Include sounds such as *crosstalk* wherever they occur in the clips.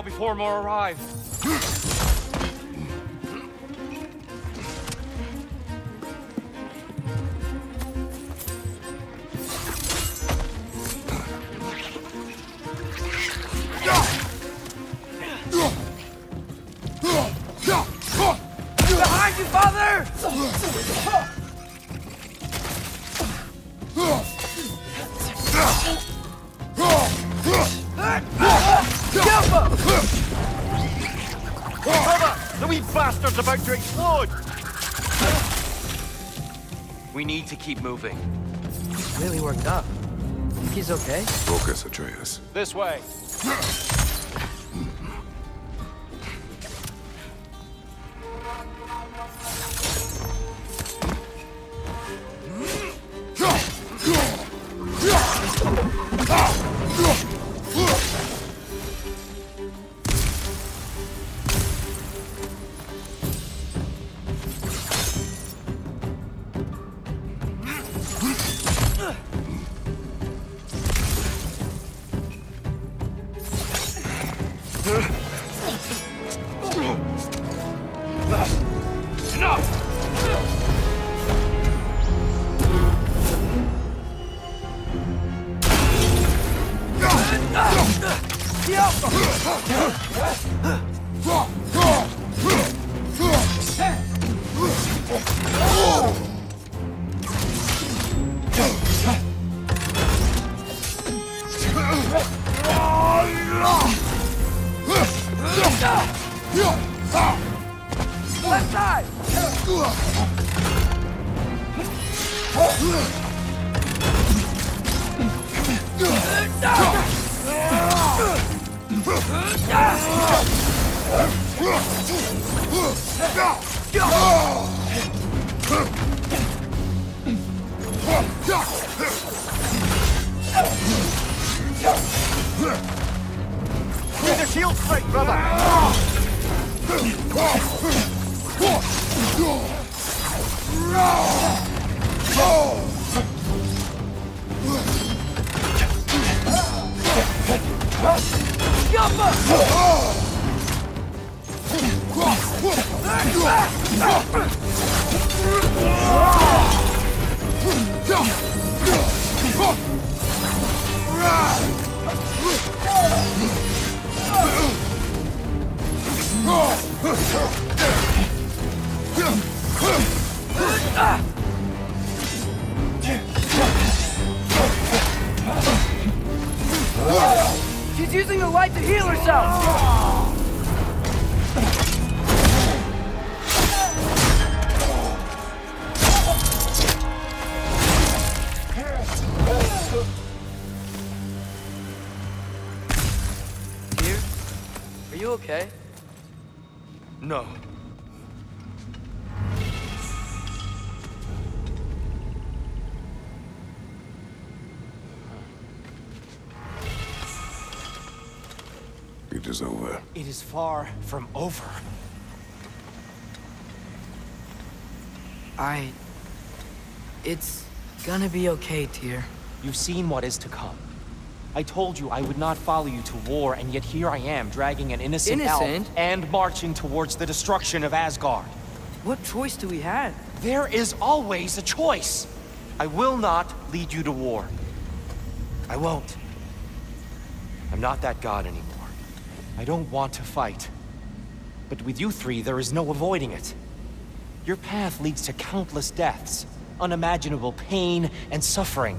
now before more arrive. Wee bastard's about to explode! We need to keep moving. He's really worked up. Think he's okay? Focus, Atreus. This way. Left side! Need a shield strike, brother! Ah! She's using the light to heal herself! Dear, are you okay? No. It is over. It is far from over. I... It's gonna be okay, Tyr. You've seen what is to come. I told you I would not follow you to war, and yet here I am, dragging an innocent, elf and marching towards the destruction of Asgard. What choice do we have? There is always a choice. I will not lead you to war. I won't. I'm not that god anymore. I don't want to fight. But with you three, there is no avoiding it. Your path leads to countless deaths, unimaginable pain and suffering.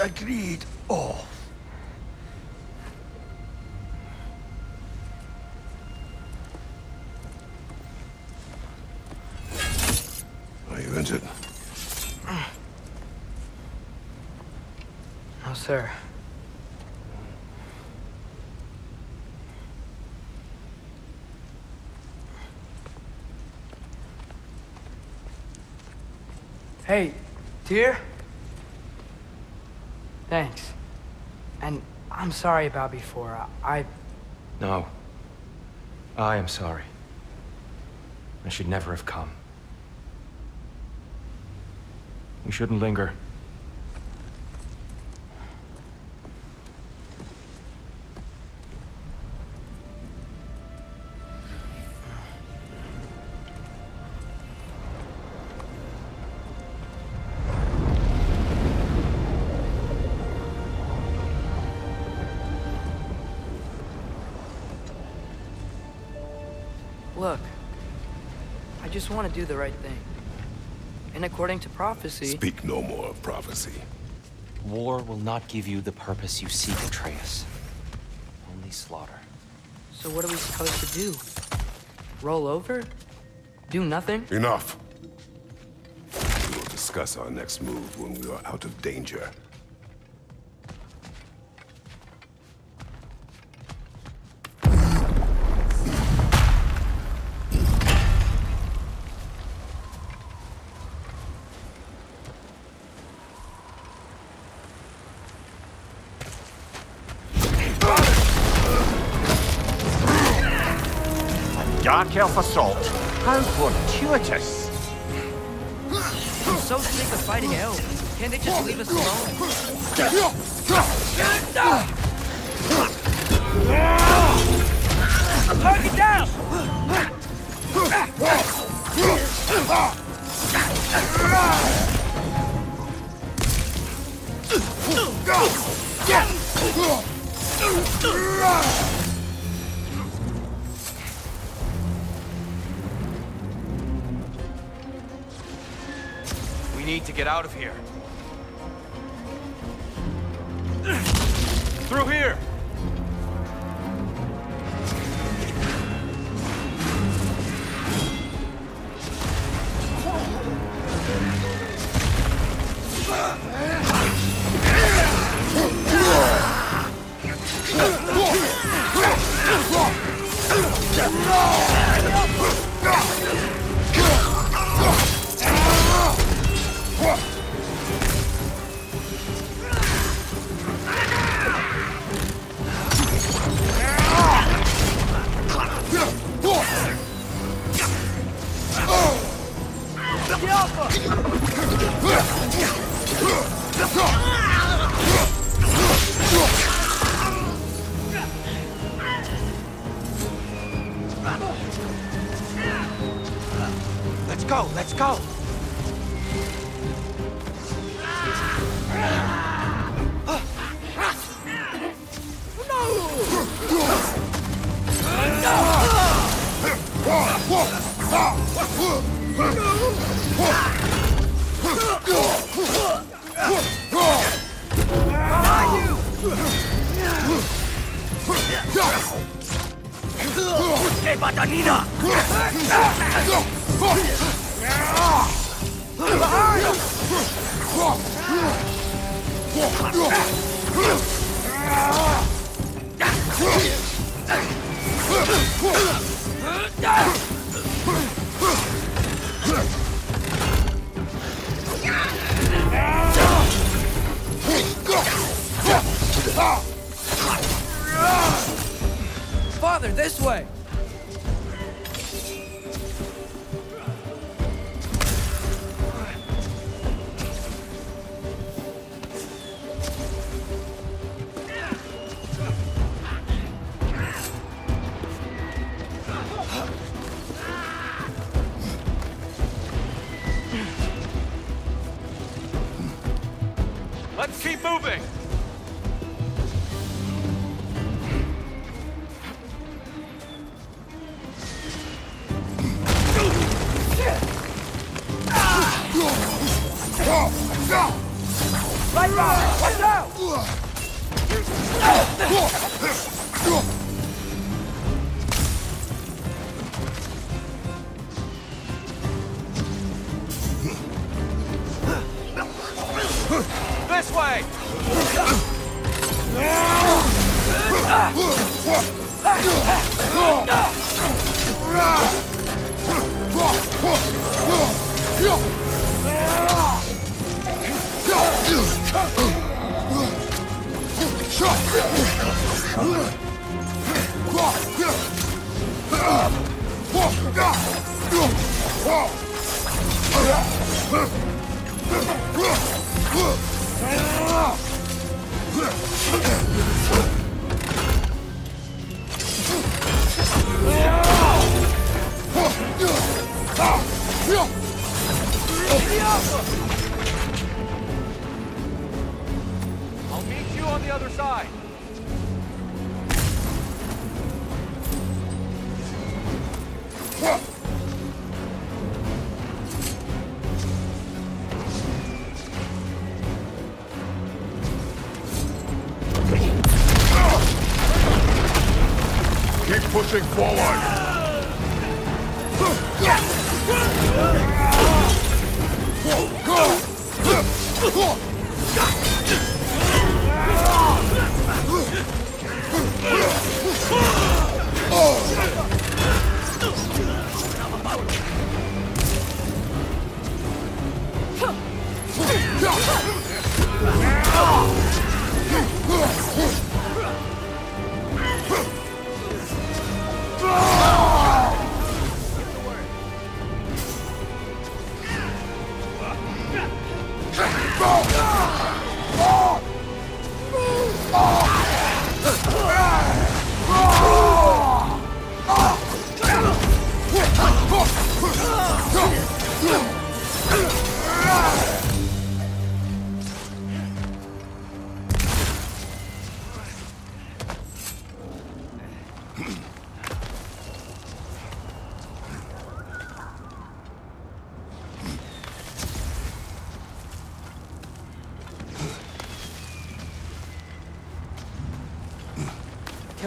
Agreed off. Are you injured? No, sir. Dear. Thanks. And I'm sorry about before. I... No. I am sorry. I should never have come. We shouldn't linger. Just want to do the right thing. And according to prophecy... Speak no more of prophecy. War will not give you the purpose you seek, Atreus. Only slaughter. So what are we supposed to do? Roll over? Do nothing? Enough! We will discuss our next move when we are out of danger. Dark Elf assault. How fortuitous. I'm so sick of fighting elves. Can't they just leave us alone? Target down! We need to get out of here. Through here! Batanina! Behind! Father, this way! Yeah! I'll meet you on the other side. Keep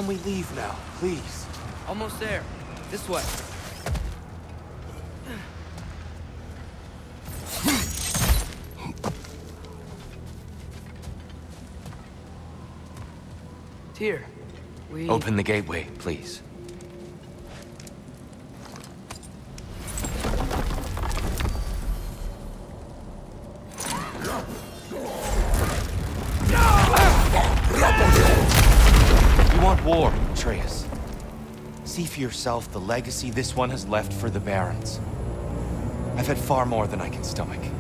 Can we leave now, please? Almost there. This way. Tyr, we... Open the gateway, please. Yourself the legacy this one has left for the Barons. I've had far more than I can stomach.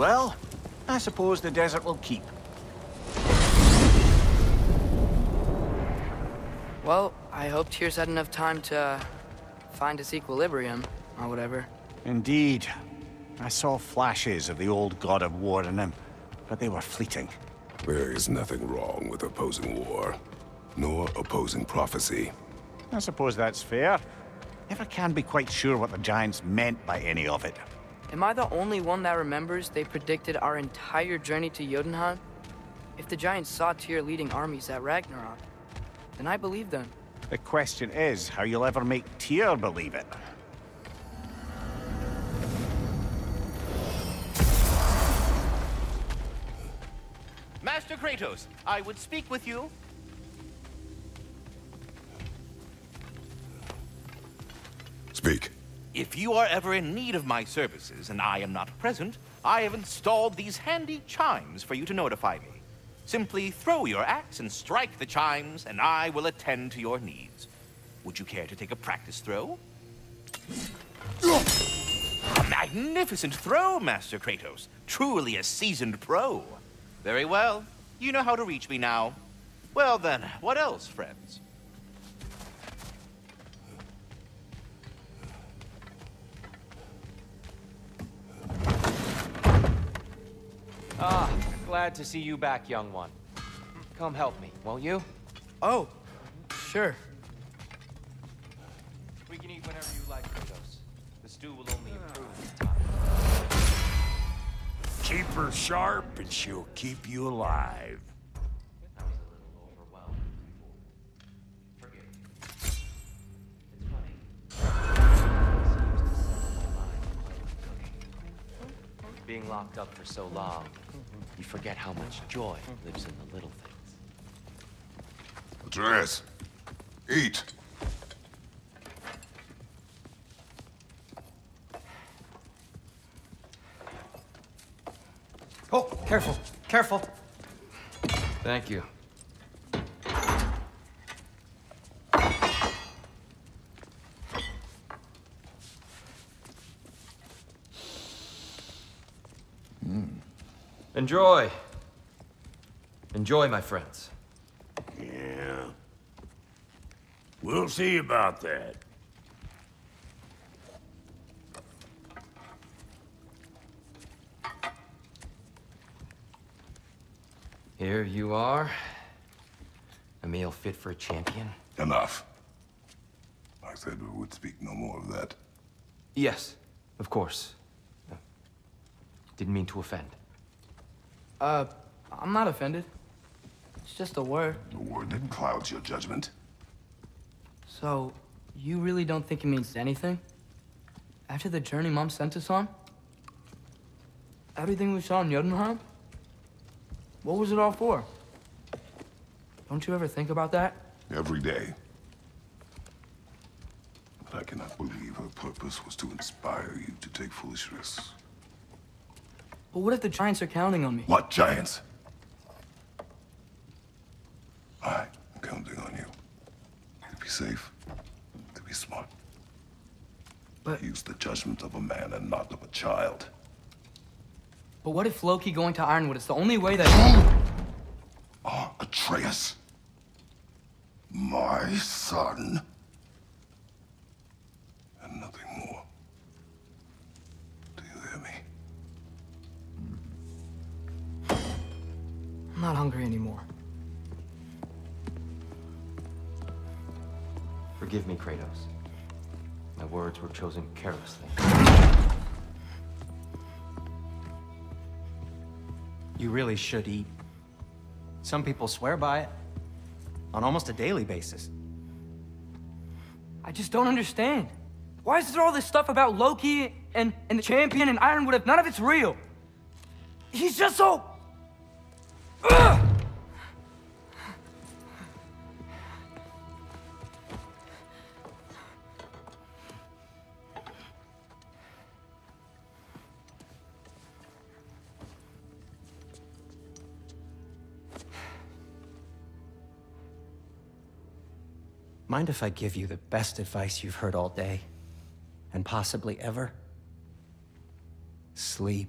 Well. I suppose the desert will keep. Well, I hope Tyr's had enough time to uh, find his equilibrium, or whatever. Indeed. I saw flashes of the old god of war in him, but they were fleeting. There is nothing wrong with opposing war, nor opposing prophecy. I suppose that's fair. Never can be quite sure what the Giants meant by any of it. Am I the only one that remembers they predicted our entire journey to Jotunheim? If the Giants saw Tyr leading armies at Ragnarok, then I believe them. The question is how you'll ever make Tyr believe it. Master Kratos, I would speak with you. If you are ever in need of my services and I am not present, I have installed these handy chimes for you to notify me. Simply throw your axe and strike the chimes, and I will attend to your needs. Would you care to take a practice throw? A magnificent throw, Master Kratos. Truly a seasoned pro. Very well. You know how to reach me now. Well then, what else, friends? Ah, glad to see you back, young one. Come help me, won't you? Oh, sure. We can eat whenever you like, Kratos. The stew will only improve with time. Keep her sharp, and she'll keep you alive. being locked up for so long you forget how much joy lives in the little things. Atreus, eat. Oh, careful, careful. Thank you. Enjoy. Enjoy, my friends. Yeah. We'll see about that. Here you are. A meal fit for a champion. Enough. I said we would speak no more of that. Yes, of course. Didn't mean to offend. Uh, I'm not offended. It's just a word. The word that clouds your judgment. So, you really don't think it means anything? After the journey Mom sent us on? Everything we saw in Jotunheim? What was it all for? Don't you ever think about that? Every day. But I cannot believe her purpose was to inspire you to take foolish risks. But what if the Giants are counting on me? What giants? I am counting on you. To be safe. To be smart. But- Use the judgment of a man and not of a child. But what if Loki going to Ironwood is the only way that... *gasps* really should eat. Some people swear by it. On almost a daily basis. I just don't understand. Why is there all this stuff about Loki and, and the champion and Ironwood if none of it's real? He's just so... Mind if I give you the best advice you've heard all day? And possibly ever? Sleep.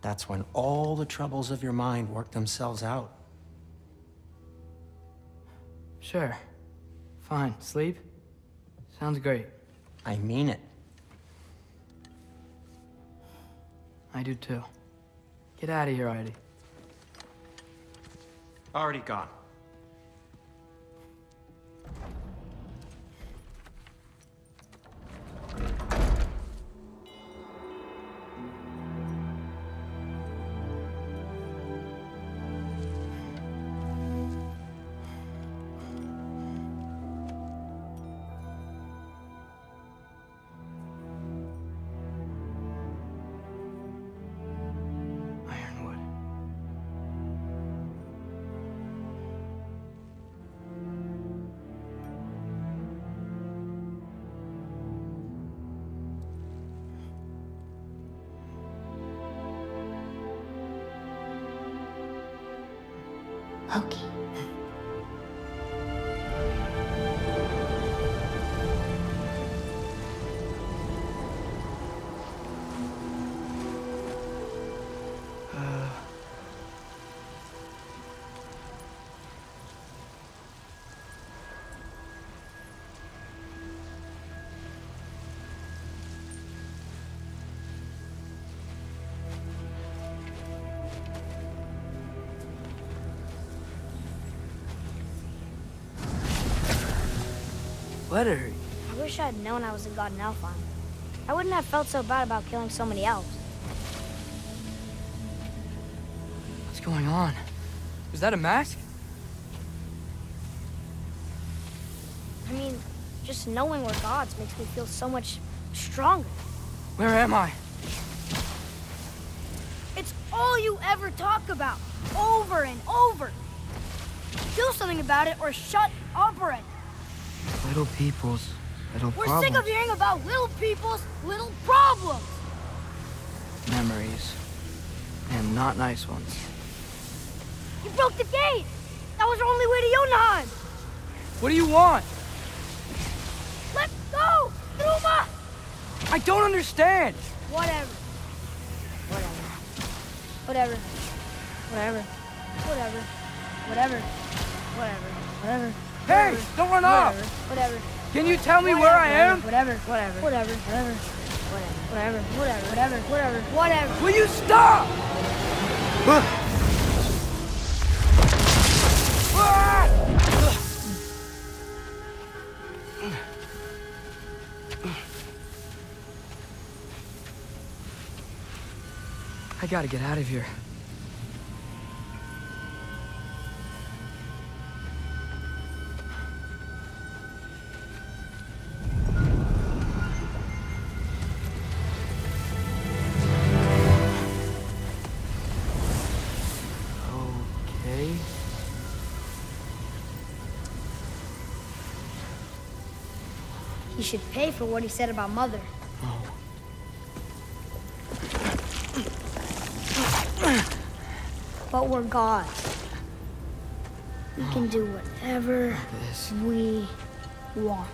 That's when all the troubles of your mind work themselves out. Sure. Fine. Sleep? Sounds great. I mean it. I do too. Get out of here, Heidi. Already gone. I wish I had known I was a god in Alfheim. I wouldn't have felt so bad about killing so many elves. What's going on? Is that a mask? I mean, just knowing we're gods makes me feel so much stronger. Where am I? It's all you ever talk about, over and over. Do something about it or shut up already. Little people's little We're problems. sick of hearing about little people's little problems. Memories. And not nice ones. You broke the gate. That was our only way to Jotunheim. What do you want? Let's go, Numa. I don't understand! Whatever. Whatever. Whatever. Whatever. Whatever. Whatever. Whatever. Whatever. Hey, Whatever. don't run Whatever. off! Whatever. Can you tell me where I am? Whatever. Whatever. Whatever. Whatever. Whatever. Whatever. Whatever. Whatever. Whatever. Will you stop? I gotta get out of here. Should pay for what he said about Mother. But we're gods. We can do whatever we want.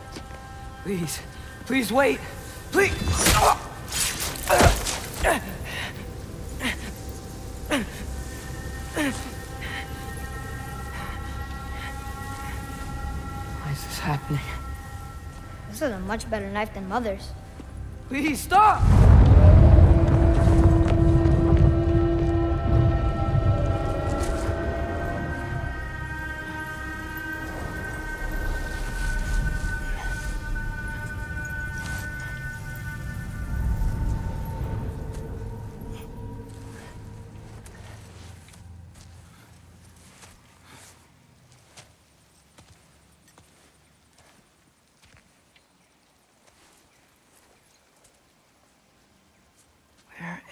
Please. Please wait. Please. Much better knife than Mother's. Please stop!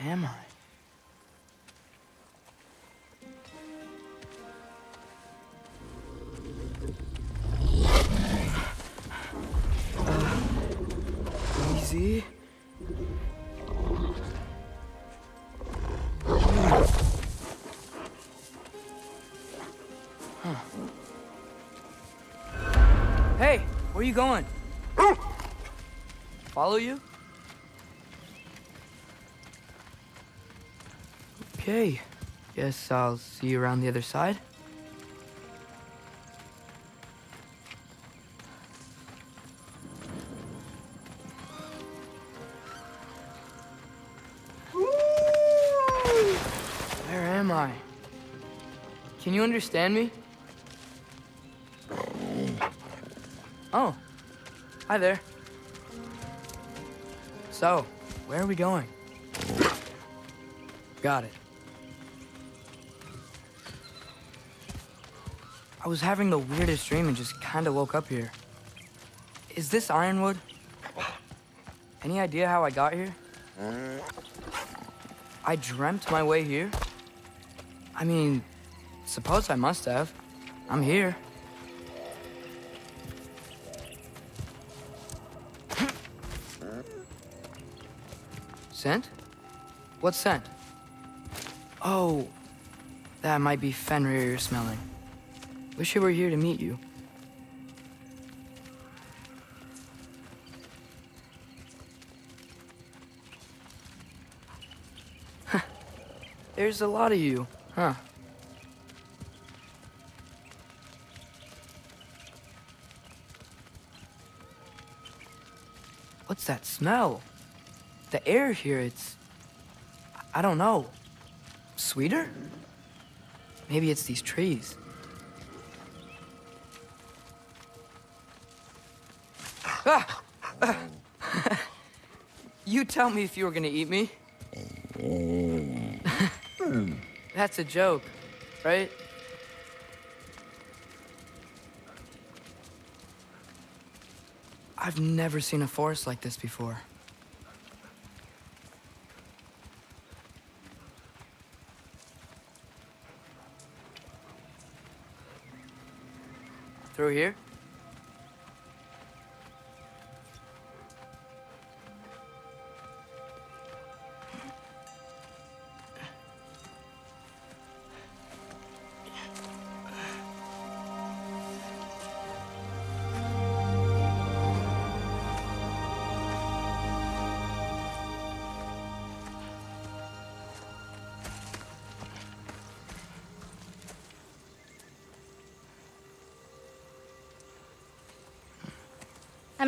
Am I? Uh, easy. Huh. Hey, where are you going? Follow you? Okay. Guess I'll see you around the other side. Where am I? Can you understand me? Oh. Hi there. So, where are we going? Got it. I was having the weirdest dream and just kind of woke up here. Is this Ironwood? Any idea how I got here? I dreamt my way here? I mean, suppose I must have. I'm here. Scent? What scent? Oh, that might be Fenrir you're smelling. Wish I were here to meet you. There's a lot of you, huh? What's that smell? The air here, it's. I don't know. Sweeter? Maybe it's these trees. tell me if you were gonna eat me? *laughs* That's a joke, right? I've never seen a forest like this before. Through here?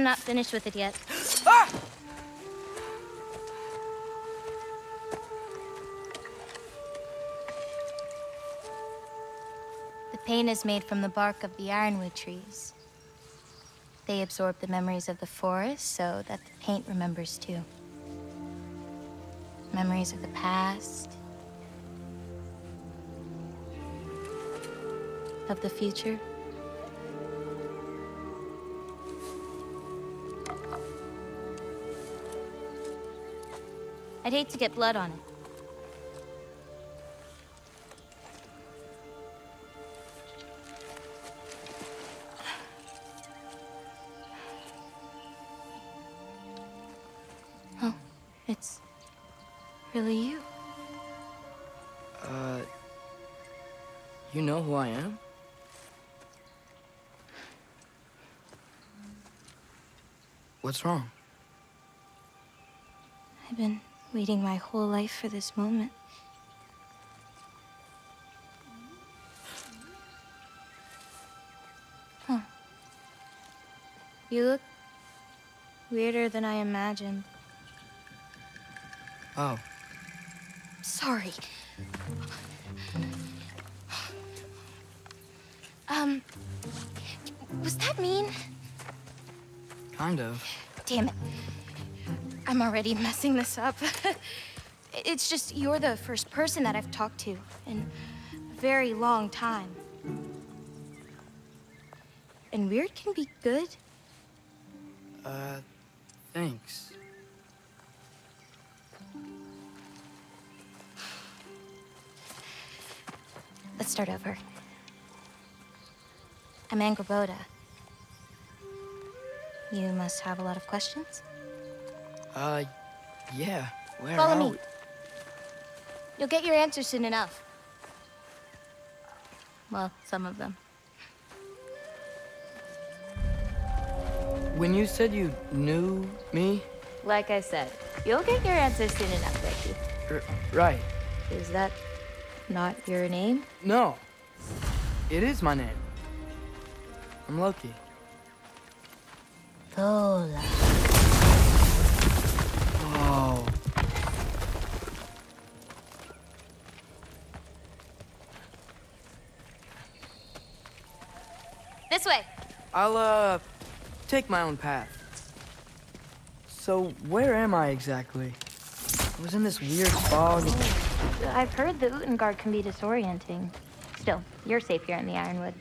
I'm not finished with it yet. *gasps* Ah! The paint is made from the bark of the ironwood trees. They absorb the memories of the forest so that the paint remembers too. Memories of the past, of the future. I'd hate to get blood on it. Oh, it's really you. Uh. You know who I am? What's wrong? Waiting my whole life for this moment. Huh. You look weirder than I imagined. Oh, Sorry. Um, was that mean? kind of. Damn it. I'm already messing this up. *laughs* it's just you're the first person that I've talked to in a very long time. And weird can be good. Uh, thanks. Let's start over. I'm Angrboda. You must have a lot of questions? Uh, yeah. Where Follow are me. You'll get your answers soon enough. Well, some of them. When you said you knew me, Like I said, you'll get your answers soon enough, Ricky. r- right? Is that not your name? No, it is my name. I'm Loki. Lola. I'll uh take my own path. So where am I exactly? I was in this weird fog. I've heard the Utengard can be disorienting. Still, you're safe here in the Ironwood.